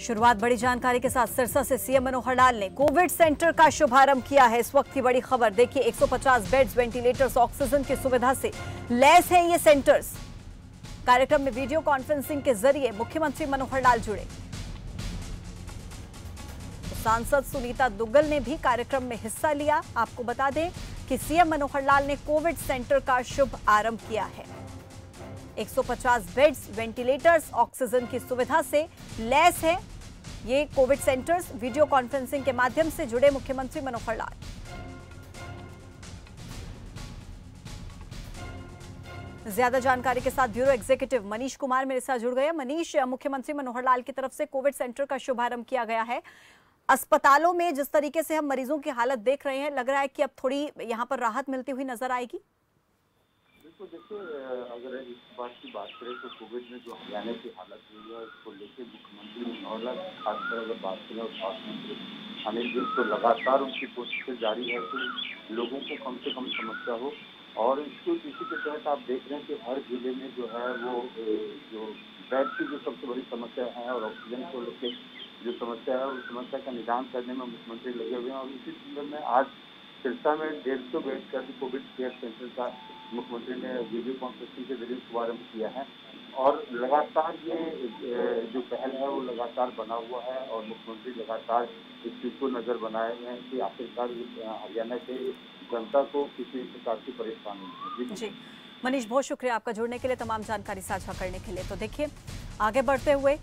शुरुआत बड़ी जानकारी के साथ सिरसा से सीएम मनोहर लाल ने कोविड सेंटर का शुभारंभ किया है। इस वक्त की बड़ी खबर, देखिए 150 बेड्स, वेंटिलेटर्स, ऑक्सीजन की सुविधा से लैस हैं ये सेंटर्स। कार्यक्रम में वीडियो कॉन्फ्रेंसिंग के ज़रिए मुख्यमंत्री मनोहर लाल जुड़े। सांसद सुनीता दुग्गल ने भी कार्यक्रम में हिस्सा लिया। आपको बता दें कि सीएम मनोहर लाल ने कोविड सेंटर का शुभ आरंभ किया है। 150 बेड्स, वेंटिलेटर्स, ऑक्सीजन की सुविधा से लैस है। ये कोविड सेंटर्स वीडियो कॉन्फ्रेंसिंग के माध्यम से जुड़े मुख्यमंत्री मनोहर लाल। ज़्यादा जानकारी के साथ ब्यूरो एग्जीक्यूटिव मनीष कुमार मेरे साथ जुड़ गए मनीष, मुख्यमंत्री मनोहर लाल की तरफ़ से कोविड सेंटर का शुभारंभ किया गया है। अस्पतालों में जिस तरीके से हम मरीजों की हालत देख रहे हैं, लग रहा है कि अब थोड़ी यहाँ पर राहत मिलती हुई नज़र आएगी। तो देखिए अगर इस बात की बात करें तो कोविड में जो हरियाणा की हालत हुई है, उसको लेकर मुख्यमंत्री मनोहर लाल खासकर अगर बात करें और स्वास्थ्य मंत्री अनिल विज तो लगातार उनकी कोशिशें जारी है कि लोगों को कम से कम समस्या हो। और इसको इसी के तहत आप देख रहे हैं कि हर ज़िले में जो है, वो जो बेड की जो सबसे बड़ी समस्या है और ऑक्सीजन को लेकर जो समस्या है, उस समस्या का निदान करने में मुख्यमंत्री लगे हुए हैं। और इसी संदर्भ में आज सिरसा में डेढ़ सौ बेड का कोविड केयर सेंटर का मुख्यमंत्री ने वीडियो कॉन्फ्रेंसिंग के ज़रिए शुभारंभ किया है। और लगातार ये जो पहल है, वो लगातार बना हुआ है और मुख्यमंत्री लगातार इस चीज़ को नज़र बनाए हैं कि आखिरकार हरियाणा के जनता को किसी प्रकार की परेशानी नहीं जी। मनीष, बहुत शुक्रिया आपका जुड़ने के लिए, तमाम जानकारी साझा करने के लिए। तो देखिए, आगे बढ़ते हुए